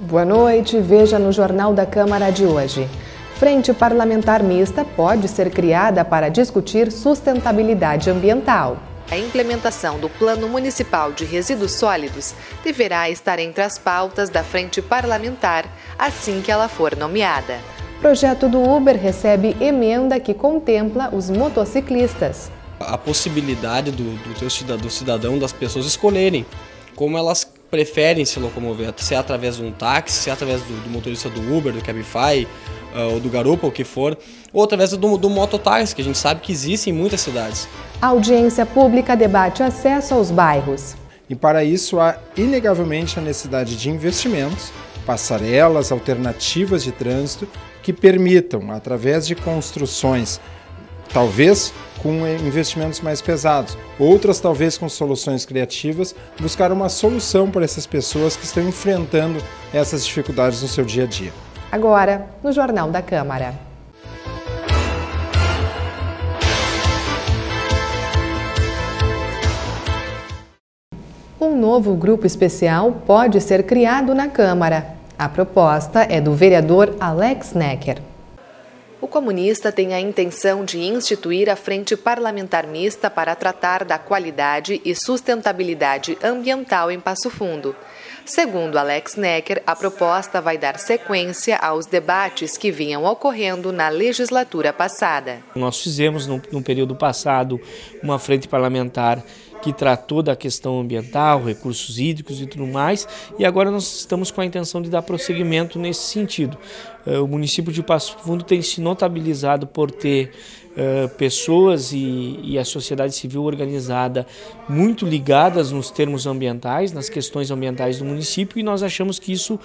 Boa noite, veja no Jornal da Câmara de hoje. Frente Parlamentar Mista pode ser criada para discutir sustentabilidade ambiental. A implementação do Plano Municipal de Resíduos Sólidos deverá estar entre as pautas da Frente Parlamentar assim que ela for nomeada. Projeto do Uber recebe emenda que contempla os motociclistas. A possibilidade do, do, do cidadão, das pessoas escolherem como elas preferem se locomover, se é através de um táxi, se é através do, do motorista do Uber, do Cabify, uh, ou do Garupa, o que for, ou através do, do mototáxi, que a gente sabe que existe em muitas cidades. A audiência pública debate acesso aos bairros. E para isso há inegavelmente a necessidade de investimentos, passarelas, alternativas de trânsito que permitam, através de construções, talvez com investimentos mais pesados, outras talvez com soluções criativas, buscar uma solução para essas pessoas que estão enfrentando essas dificuldades no seu dia a dia. Agora, no Jornal da Câmara. Um novo grupo especial pode ser criado na Câmara. A proposta é do vereador Alex Necker. O comunista tem a intenção de instituir a Frente Parlamentar Mista para tratar da qualidade e sustentabilidade ambiental em Passo Fundo. Segundo Alex Necker, a proposta vai dar sequência aos debates que vinham ocorrendo na legislatura passada. Nós fizemos no, no período passado uma frente parlamentar que tratou da questão ambiental, recursos hídricos e tudo mais, e agora nós estamos com a intenção de dar prosseguimento nesse sentido. Eh, o município de Passo Fundo tem se notabilizado por ter uh, pessoas e, e, a sociedade civil organizada muito ligadas nos termos ambientais, nas questões ambientais do município, e nós achamos que isso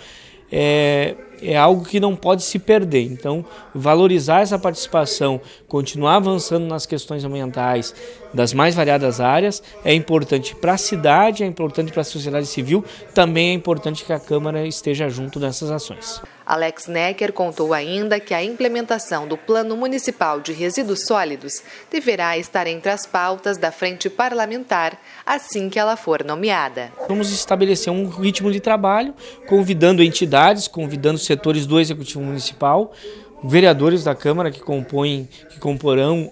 é, é algo que não pode se perder. Então, valorizar essa participação, continuar avançando nas questões ambientais das mais variadas áreas, é importante para a cidade, é importante para a sociedade civil, também é importante que a Câmara esteja junto nessas ações. Alex Necker contou ainda que a implementação do Plano Municipal de Resíduos Sólidos deverá estar entre as pautas da frente parlamentar assim que ela for nomeada. Vamos estabelecer um ritmo de trabalho, convidando entidades, convidando setores do Executivo Municipal, vereadores da Câmara que compõem, que comporão,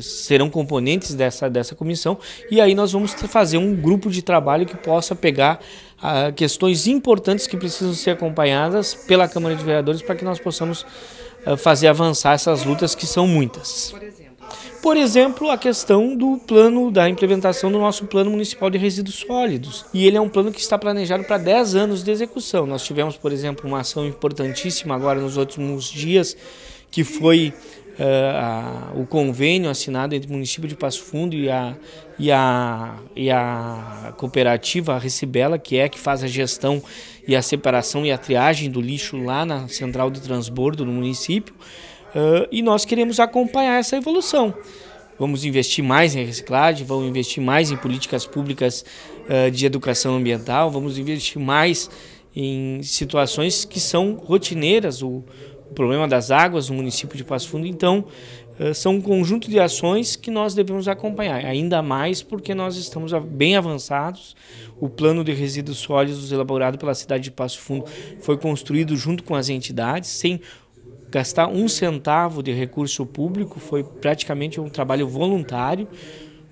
serão componentes dessa, dessa comissão, e aí nós vamos fazer um grupo de trabalho que possa pegar questões importantes que precisam ser acompanhadas pela Câmara de Vereadores para que nós possamos fazer avançar essas lutas que são muitas. Por exemplo? Por exemplo, a questão do plano, da implementação do nosso plano municipal de resíduos sólidos. E ele é um plano que está planejado para 10 anos de execução. Nós tivemos, por exemplo, uma ação importantíssima agora nos últimos dias, que foi Uh, a, o convênio assinado entre o município de Passo Fundo e a, e a, e a cooperativa a Recibela, que é que faz a gestão e a separação e a triagem do lixo lá na central de transbordo no município. Uh, e nós queremos acompanhar essa evolução. Vamos investir mais em reciclagem, vamos investir mais em políticas públicas uh, de educação ambiental, vamos investir mais em situações que são rotineiras, o, problema das águas no município de Passo Fundo. Então, uh, são um conjunto de ações que nós devemos acompanhar, ainda mais porque nós estamos bem avançados. O plano de resíduos sólidos elaborado pela cidade de Passo Fundo foi construído junto com as entidades, sem gastar um centavo de recurso público, foi praticamente um trabalho voluntário,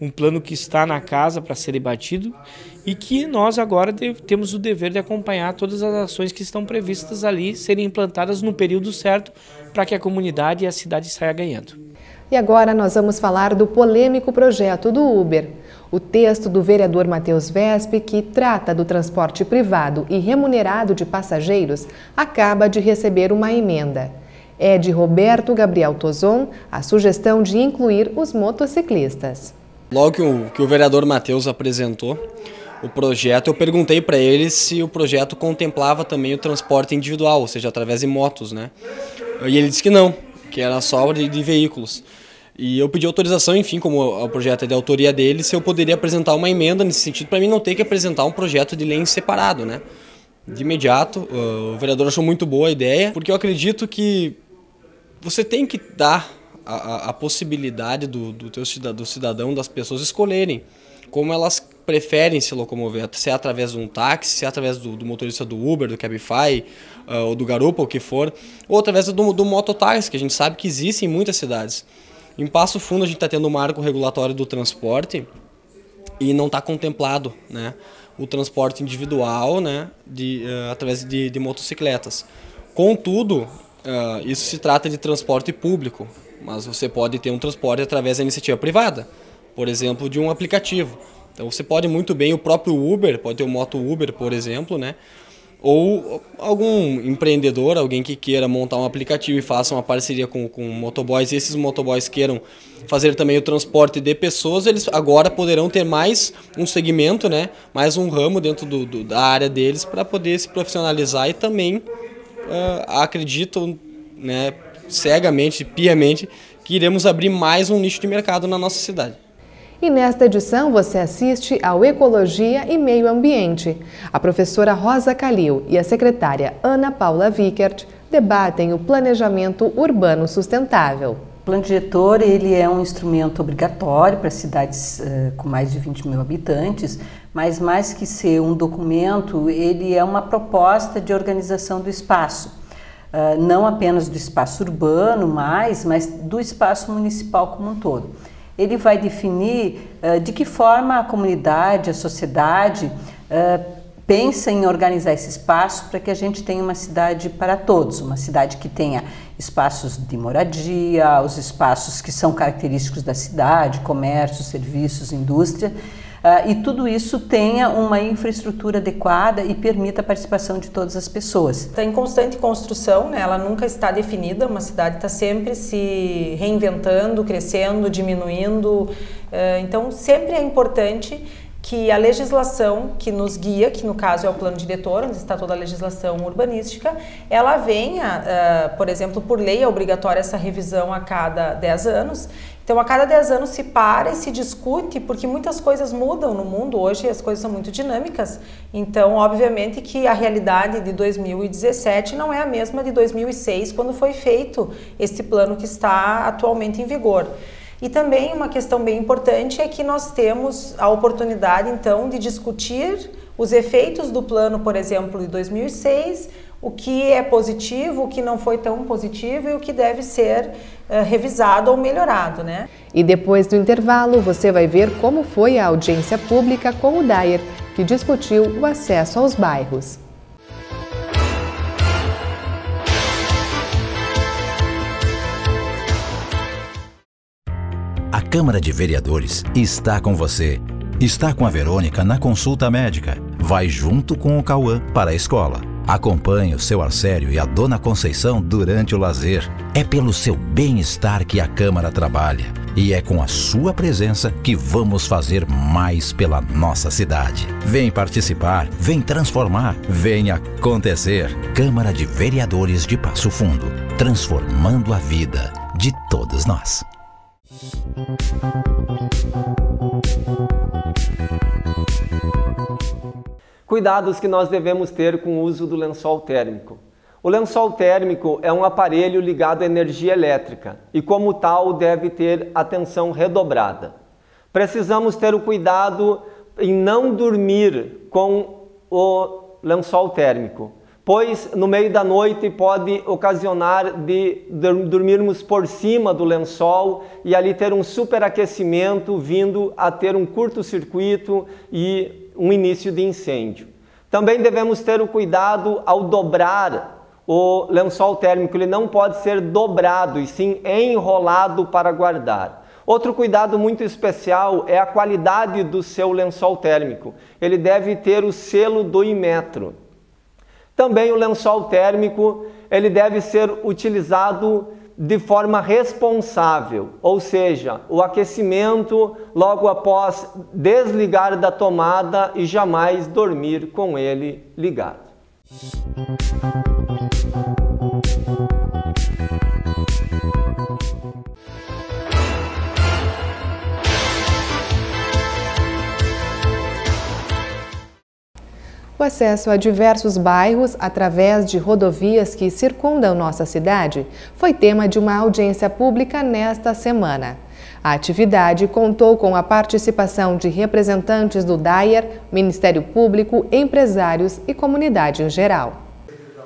um plano que está na casa para ser debatido e que nós agora temos o dever de acompanhar todas as ações que estão previstas ali serem implantadas no período certo para que a comunidade e a cidade saia ganhando. E agora nós vamos falar do polêmico projeto do Uber. O texto do vereador Matheus Vespe, que trata do transporte privado e remunerado de passageiros, acaba de receber uma emenda é de Roberto Gabriel Tozon a sugestão de incluir os motociclistas. Logo que o, que o vereador Matheus apresentou o projeto, eu perguntei para ele se o projeto contemplava também o transporte individual, ou seja, através de motos, né? E ele disse que não, que era só de, de veículos. E eu pedi autorização, enfim, como o projeto é de autoria dele, se eu poderia apresentar uma emenda nesse sentido, para mim não ter que apresentar um projeto de lei separado, né? De imediato, o vereador achou muito boa a ideia, porque eu acredito que você tem que dar a, a, possibilidade do, do, teu cidadão, do cidadão, das pessoas escolherem como elas preferem se locomover, se é através de um táxi, se é através do, do motorista do Uber, do Cabify, uh, ou do Garupa, o que for, ou através do, do mototáxi, que a gente sabe que existe em muitas cidades. Em Passo Fundo a gente está tendo um marco regulatório do transporte e não está contemplado né, o transporte individual né, de, uh, através de, de, motocicletas. Contudo, uh, isso se trata de transporte público, mas você pode ter um transporte através da iniciativa privada, por exemplo, de um aplicativo. Então você pode muito bem, o próprio Uber, pode ter o Moto Uber, por exemplo, né? ou algum empreendedor, alguém que queira montar um aplicativo e faça uma parceria com, com motoboys e esses motoboys queiram fazer também o transporte de pessoas, eles agora poderão ter mais um segmento, né, mais um ramo dentro do, do da área deles para poder se profissionalizar e também uh, acredito né, cegamente, piamente, que iremos abrir mais um nicho de mercado na nossa cidade. E nesta edição você assiste ao Ecologia e Meio Ambiente. A professora Rosa Calil e a secretária Ana Paula Vickert debatem o planejamento urbano sustentável. O plano diretor ele é um instrumento obrigatório para cidades uh, com mais de 20 mil habitantes, mas mais que ser um documento, ele é uma proposta de organização do espaço. Uh, não apenas do espaço urbano, mais, mas do espaço municipal como um todo. Ele vai definir uh, de que forma a comunidade, a sociedade uh, pensa em organizar esse espaço para que a gente tenha uma cidade para todos, uma cidade que tenha espaços de moradia, os espaços que são característicos da cidade, comércio, serviços, indústria, e tudo isso tenha uma infraestrutura adequada e permita a participação de todas as pessoas. Está em constante construção, né? ela nunca está definida, uma cidade está sempre se reinventando, crescendo, diminuindo, uh, então sempre é importante que a legislação que nos guia, que no caso é o plano diretor, onde está toda a legislação urbanística, ela venha, uh, por exemplo, por lei é obrigatória essa revisão a cada 10 anos, então, a cada 10 anos se para e se discute, porque muitas coisas mudam no mundo hoje, as coisas são muito dinâmicas. Então, obviamente que a realidade de 2017 não é a mesma de 2006, quando foi feito esse plano que está atualmente em vigor. E também uma questão bem importante é que nós temos a oportunidade, então, de discutir os efeitos do plano, por exemplo, de 2006, o que é positivo, o que não foi tão positivo e o que deve ser uh, revisado ou melhorado, né? E depois do intervalo, você vai ver como foi a audiência pública com o Dyer, que discutiu o acesso aos bairros. A Câmara de Vereadores está com você. Está com a Verônica na consulta médica. Vai junto com o Cauã para a escola Acompanhe o seu Arcério e a Dona Conceição durante o lazer. É pelo seu bem-estar que a Câmara trabalha. E é com a sua presença que vamos fazer mais pela nossa cidade. Vem participar, vem transformar, vem acontecer. Câmara de Vereadores de Passo Fundo transformando a vida de todos nós. Cuidados que nós devemos ter com o uso do lençol térmico. O lençol térmico é um aparelho ligado à energia elétrica e, como tal, deve ter atenção redobrada. Precisamos ter o cuidado em não dormir com o lençol térmico, pois no meio da noite pode ocasionar de dormirmos por cima do lençol e ali ter um superaquecimento vindo a ter um curto-circuito e um início de incêndio. Também devemos ter o cuidado ao dobrar o lençol térmico, ele não pode ser dobrado e sim enrolado para guardar. Outro cuidado muito especial é a qualidade do seu lençol térmico. Ele deve ter o selo do Imetro. Também o lençol térmico, ele deve ser utilizado de forma responsável, ou seja, o aquecimento logo após desligar da tomada e jamais dormir com ele ligado. O acesso a diversos bairros através de rodovias que circundam nossa cidade foi tema de uma audiência pública nesta semana. A atividade contou com a participação de representantes do DAIR, Ministério Público, empresários e comunidade em geral.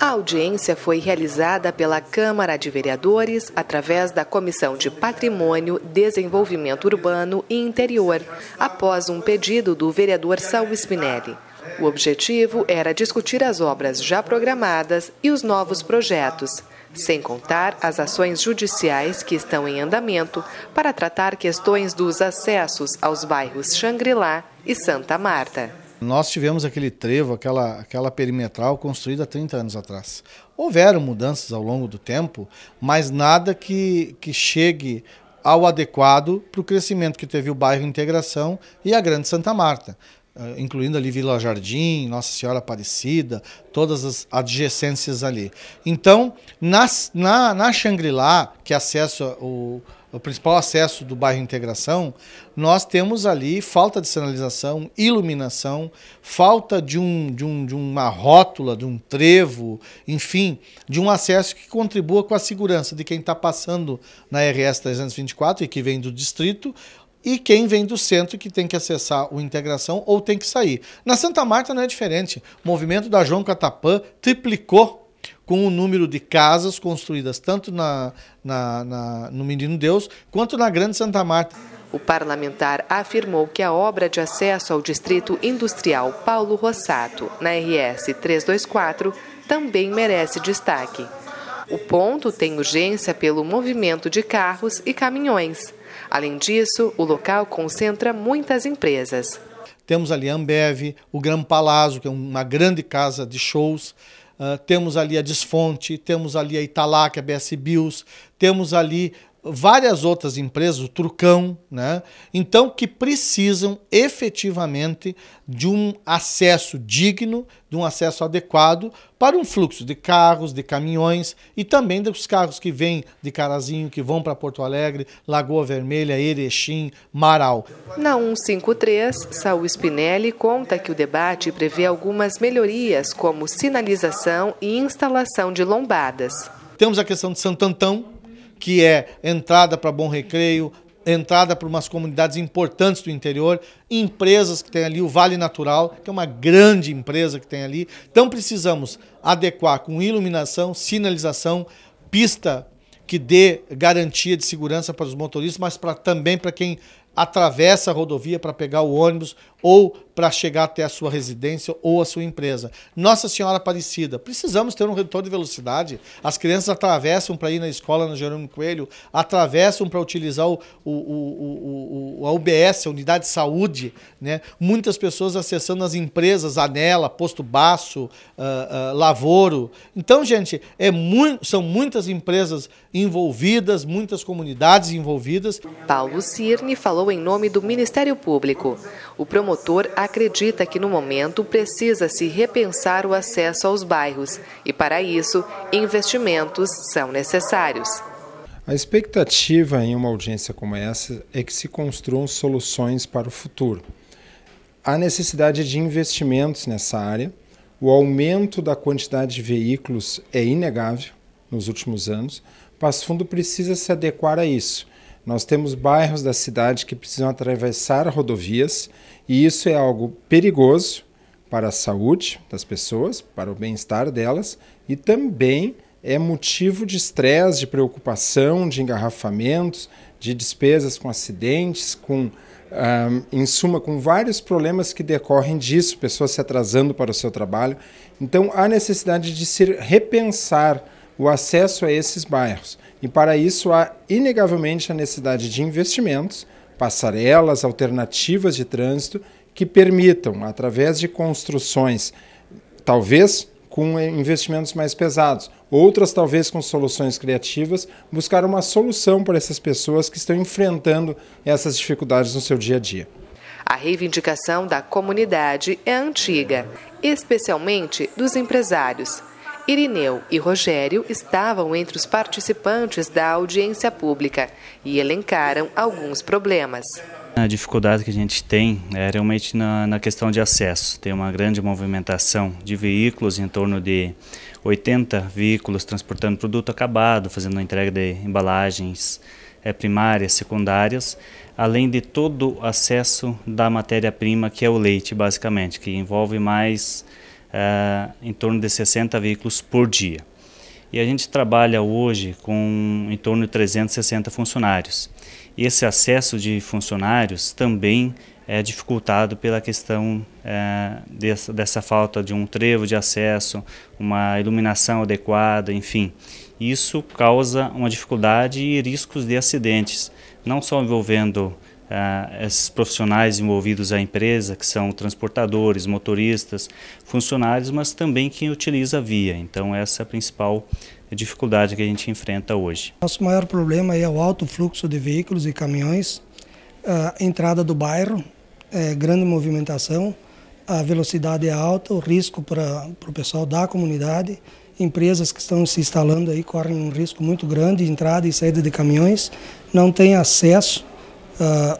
A audiência foi realizada pela Câmara de Vereadores através da Comissão de Patrimônio, Desenvolvimento Urbano e Interior, após um pedido do vereador Saul Spinelli. O objetivo era discutir as obras já programadas e os novos projetos, sem contar as ações judiciais que estão em andamento para tratar questões dos acessos aos bairros Xangri-Lá e Santa Marta. Nós tivemos aquele trevo, aquela, aquela perimetral construída 30 anos atrás. Houveram mudanças ao longo do tempo, mas nada que, que chegue ao adequado para o crescimento que teve o bairro Integração e a Grande Santa Marta. Uh, incluindo ali Vila Jardim, Nossa Senhora Aparecida, todas as adjacências ali. Então, nas, na, na Xangri-Lá, que acessa o, o principal acesso do bairro Integração, nós temos ali falta de sinalização, iluminação, falta de, um, de, um, de uma rótula, de um trevo, enfim, de um acesso que contribua com a segurança de quem está passando na RS 324 e que vem do distrito, e quem vem do centro que tem que acessar o integração ou tem que sair. Na Santa Marta não é diferente. O movimento da João Catapã triplicou com o número de casas construídas tanto na, na, na, no Menino Deus quanto na Grande Santa Marta. O parlamentar afirmou que a obra de acesso ao Distrito Industrial Paulo Rossato, na RS 324, também merece destaque. O ponto tem urgência pelo movimento de carros e caminhões. Além disso, o local concentra muitas empresas. Temos ali a Ambev, o Gran Palazzo, que é uma grande casa de shows, Uh, temos ali a Desfonte, temos ali a Italac, a BS Bills, temos ali várias outras empresas, o Trucão, né? Então que precisam efetivamente de um acesso digno, de um acesso adequado para um fluxo de carros, de caminhões e também dos carros que vêm de Carazinho, que vão para Porto Alegre, Lagoa Vermelha, Erechim, Marau. Na 153, Saul Spinelli conta que o debate prevê algumas melhorias, como sinalização e instalação de lombadas. Temos a questão de Santo Antão, que é entrada para Bom Recreio, entrada para umas comunidades importantes do interior, empresas que tem ali, o Vale Natural, que é uma grande empresa que tem ali. Então precisamos adequar com iluminação, sinalização, pista que dê garantia de segurança para os motoristas, mas pra, também para quem atravessa a rodovia para pegar o ônibus ou para chegar até a sua residência ou a sua empresa. Nossa Senhora Aparecida, precisamos ter um redutor de velocidade. As crianças atravessam para ir na escola no Jerônimo Coelho, atravessam para utilizar o, o, o, o, a UBS, a Unidade de Saúde. Né? Muitas pessoas acessando as empresas, Anela, Posto Baço, uh, uh, Lavoro. Então, gente, é muito, são muitas empresas envolvidas, muitas comunidades envolvidas. Paulo Cirne falou em nome do Ministério Público. O promotor acredita que no momento precisa se repensar o acesso aos bairros e, para isso, investimentos são necessários. A expectativa em uma audiência como essa é que se construam soluções para o futuro. Há necessidade de investimentos nessa área. O aumento da quantidade de veículos é inegável nos últimos anos. Passo Fundo precisa se adequar a isso. Nós temos bairros da cidade que precisam atravessar rodovias e isso é algo perigoso para a saúde das pessoas, para o bem-estar delas e também é motivo de estresse, de preocupação, de engarrafamentos, de despesas com acidentes, com, em suma, com vários problemas que decorrem disso, pessoas se atrasando para o seu trabalho. Então, há necessidade de se repensar o acesso a esses bairros. E para isso há inegavelmente a necessidade de investimentos, passarelas, alternativas de trânsito que permitam, através de construções, talvez com investimentos mais pesados, outras talvez com soluções criativas, buscar uma solução para essas pessoas que estão enfrentando essas dificuldades no seu dia a dia. A reivindicação da comunidade é antiga, especialmente dos empresários. Irineu e Rogério estavam entre os participantes da audiência pública e elencaram alguns problemas. A dificuldade que a gente tem é realmente na, na, questão de acesso. Tem uma grande movimentação de veículos, em torno de 80 veículos transportando produto acabado, fazendo a entrega de embalagens é, primárias, secundárias, além de todo o acesso da matéria-prima, que é o leite, basicamente, que envolve mais é, em torno de 60 veículos por dia. E a gente trabalha hoje com em torno de 360 funcionários. E esse acesso de funcionários também é dificultado pela questão é, dessa, dessa, falta de um trevo de acesso, uma iluminação adequada, enfim. Isso causa uma dificuldade e riscos de acidentes, não só envolvendo esses profissionais envolvidos à empresa, que são transportadores, motoristas, funcionários, mas também quem utiliza a via. Então, essa é a principal dificuldade que a gente enfrenta hoje. Nosso maior problema é o alto fluxo de veículos e caminhões, a entrada do bairro, é, grande movimentação, a velocidade é alta, o risco para o pessoal da comunidade, empresas que estão se instalando aí correm um risco muito grande de entrada e saída de caminhões, não tem acesso,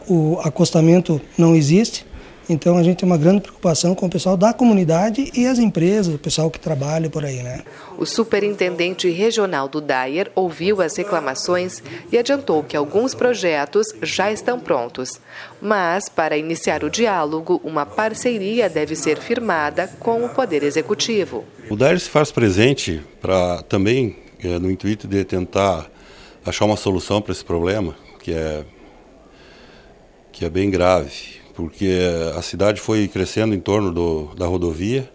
o acostamento não existe, então a gente tem uma grande preocupação com o pessoal da comunidade e as empresas, o pessoal que trabalha por aí, né? O superintendente regional do Dyer ouviu as reclamações e adiantou que alguns projetos já estão prontos. Mas, para iniciar o diálogo, uma parceria deve ser firmada com o Poder Executivo. O Dyer se faz presente para também, é, no intuito de tentar achar uma solução para esse problema, que é, que é bem grave porque a cidade foi crescendo em torno do, da rodovia,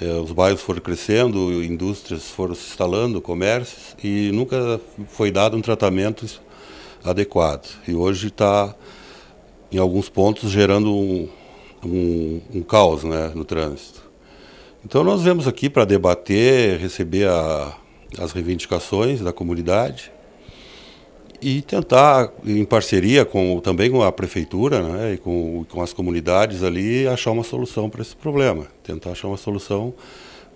é, os bairros foram crescendo, indústrias foram se instalando, comércios, e nunca foi dado um tratamento adequado. E hoje está, em alguns pontos, gerando um, um, um caos né, no trânsito. Então nós vemos aqui para debater, receber a, as reivindicações da comunidade e tentar, em parceria com, também com a prefeitura né, e com, com as comunidades ali, achar uma solução para esse problema. Tentar achar uma solução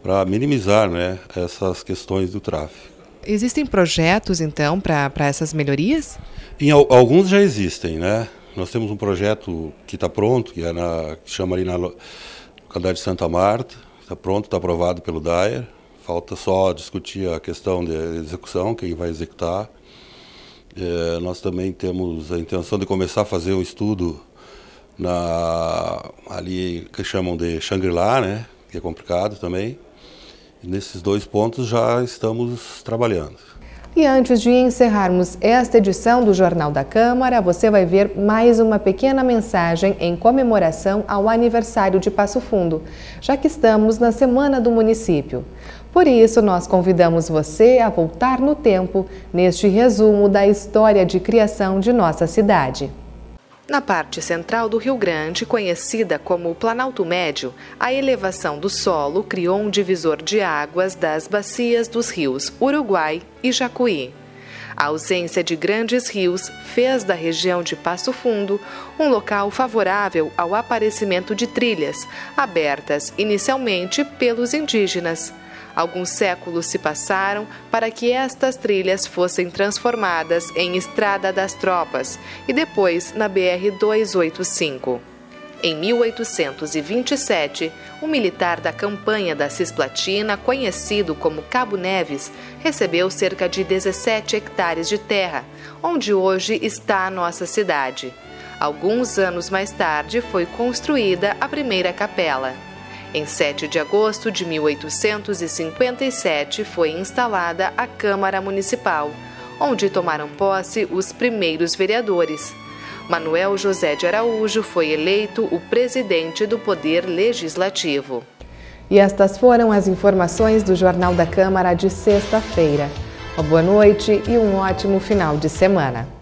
para minimizar né, essas questões do tráfego. Existem projetos, então, para essas melhorias? Em, alguns já existem. Né? Nós temos um projeto que está pronto, que, é na, que chama ali na localidade de Santa Marta, está pronto, está aprovado pelo DAER. Falta só discutir a questão de execução, quem vai executar. É, nós também temos a intenção de começar a fazer um estudo na ali que chamam de Shangri-La, né, que é complicado também. E nesses dois pontos já estamos trabalhando. E antes de encerrarmos esta edição do Jornal da Câmara, você vai ver mais uma pequena mensagem em comemoração ao aniversário de Passo Fundo, já que estamos na Semana do Município. Por isso, nós convidamos você a voltar no tempo neste resumo da história de criação de nossa cidade. Na parte central do Rio Grande, conhecida como Planalto Médio, a elevação do solo criou um divisor de águas das bacias dos rios Uruguai e Jacuí. A ausência de grandes rios fez da região de Passo Fundo um local favorável ao aparecimento de trilhas, abertas inicialmente pelos indígenas. Alguns séculos se passaram para que estas trilhas fossem transformadas em Estrada das Tropas e depois na BR-285. Em 1827, um militar da campanha da Cisplatina, conhecido como Cabo Neves, recebeu cerca de 17 hectares de terra, onde hoje está a nossa cidade. Alguns anos mais tarde foi construída a primeira capela. Em 7 de agosto de 1857 foi instalada a Câmara Municipal, onde tomaram posse os primeiros vereadores. Manuel José de Araújo foi eleito o presidente do Poder Legislativo. E estas foram as informações do Jornal da Câmara de sexta-feira. Uma boa noite e um ótimo final de semana.